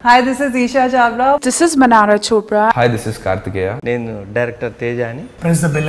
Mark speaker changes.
Speaker 1: Hi, this is Isha Chawla.
Speaker 2: This is Manara Chopra.
Speaker 3: Hi, this is Kartikeya.
Speaker 4: Nenu director Tejani.
Speaker 5: Press the bell